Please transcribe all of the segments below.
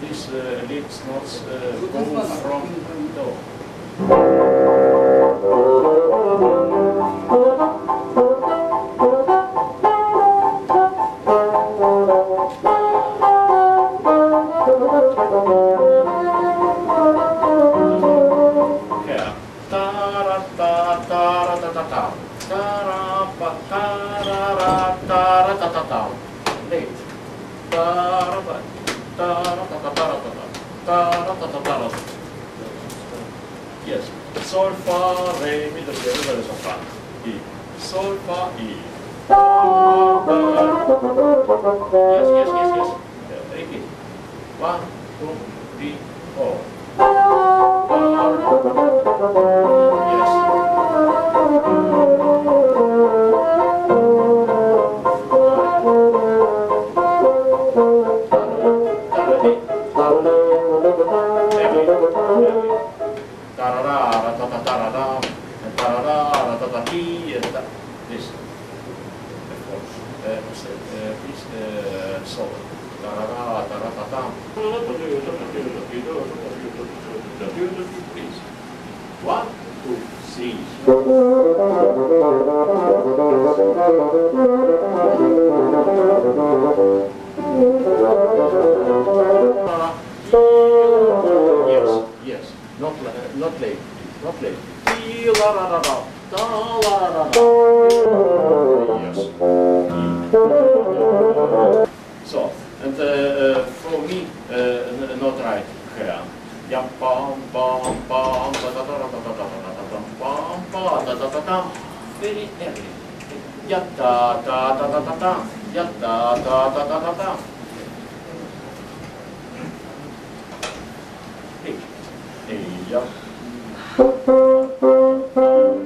These uh, leads notes uh, go from. Yes. Sol, fa, re, mi, do, re, do, sol, fa. I. Sol, fa, i. Yes, yes, yes, yes. Yeah, Repeat. One, two, three, four. Yes. This, of course, uh, please, uh. Tarara, taratatam. Please. One, two, three. Yes, yes. Not, la- not late. Not late. So, and uh, for me, uh, not right here. Da da da da da da da da da da da very heavy. Da da da da da da da da da da da da. Hey, hey, yeah.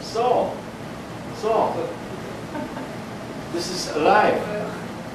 So, so, this is life.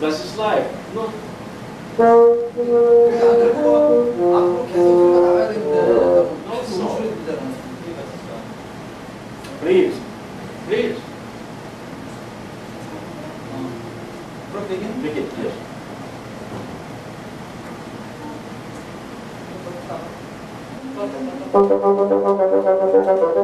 This is life. No. Please, please. Begin. Begin. Yes. Thank you.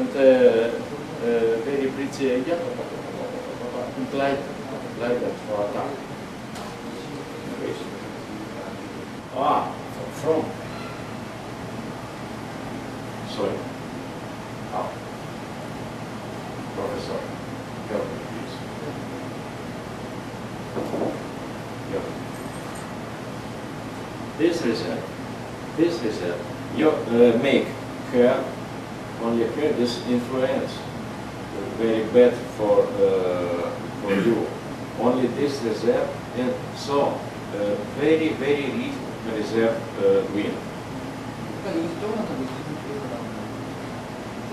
And uh, uh, very pretty, yeah, light, light that for attack. Ah, from. Sorry. Ah. Professor, me please. Me. This reset, this reset, you uh, make her, only occur this influence, very bad for, uh, for you. Only this reserve, and so uh, very, very little reserve uh, wind.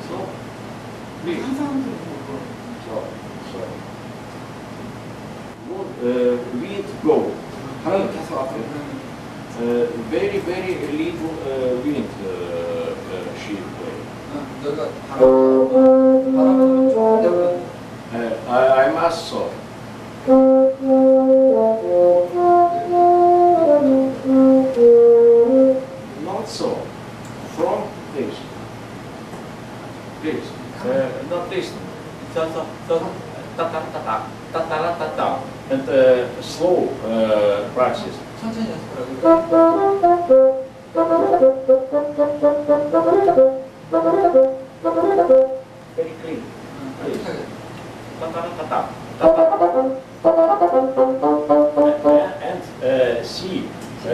So, please. So, so. Good, uh, wheat go. Uh, very, very little uh, wind. 너가 바람 바람을 조금 내보면 Uh, I, I must so. Not so. From this. This. Uh, not this. So, so, so, ta ta ta ta ta ta ta ta ta. And uh, slow uh, practice. 천천히 연습하라고 very clean. Yes. Tatarakatam. And uh, C, uh,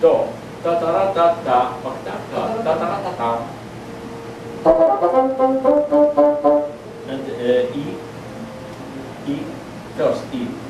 Do. Tataratata. Baktaka. Tataratatam. And uh, E. E. First E.